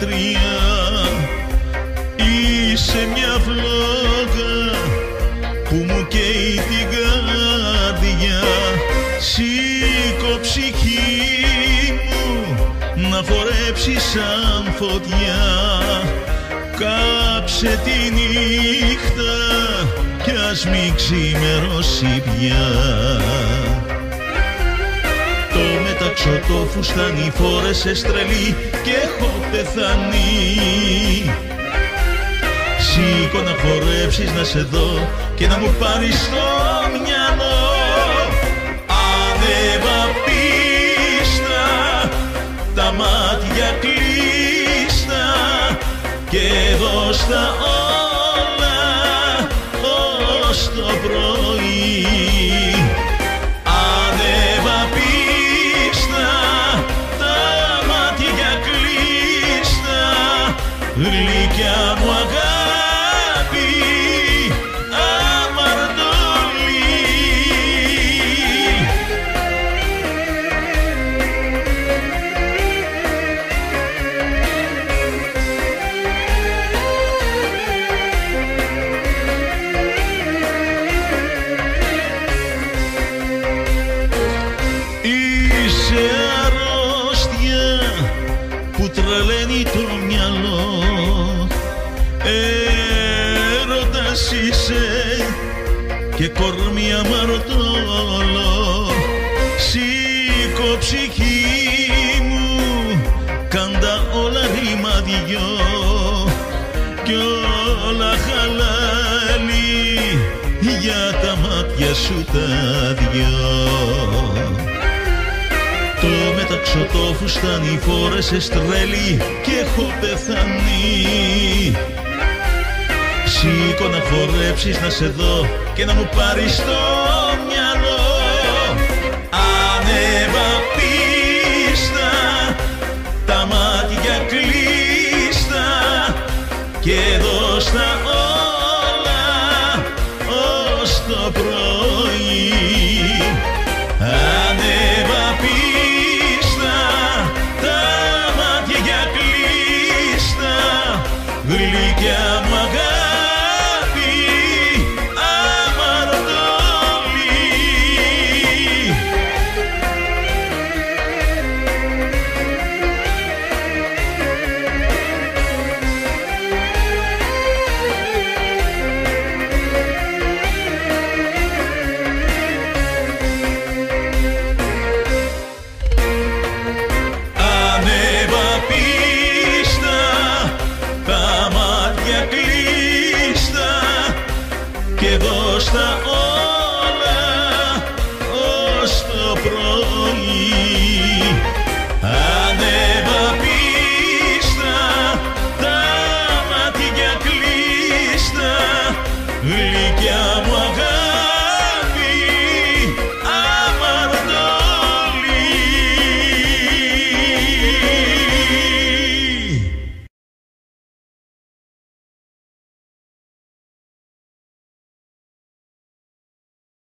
λατρεία Είσαι μια φλόγα που μου καίει την καρδιά. Σήκω ψυχή μου να φορέψει σαν φωτιά. Κάψε τη νύχτα κι ας μη ξημερώσει πια Το μεταξωτό φουστάνι φόρεσε στρελή και έχω πεθανεί Σήκω να χορέψεις να σε δω και να μου πάρεις το μυαλό. Ανέβα πίστα, τα μάτια κλείστα και δώστα όλα Είσαι αρρώστια που τρελαίνει το μυαλό. Έρωτας είσαι και κορμί αμαρτωλό. Σήκω ψυχή μου κάντα όλα ρήμα δυο. Κι όλα χαλάλι για τα μάτια σου τα δυο το μεταξωτό φουστάνι φόρεσε στρέλι και έχω πεθανεί Σήκω να χορέψεις να σε δω και να μου πάρεις το τα